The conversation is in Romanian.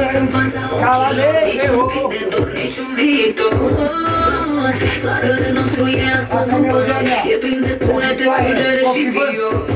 dar nu mă deu, o fi soare, o fi vânt. fața Ca la ochilor Nici un pic meteo, de dor, nici un viitor Soarele nostru e ascuns în păr E plin de spunete, fulgere și viu